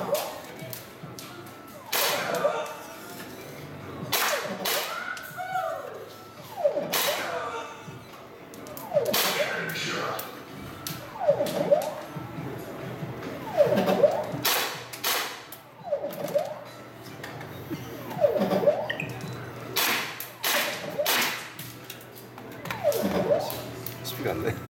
Oh. 아, 스피가 안 돼.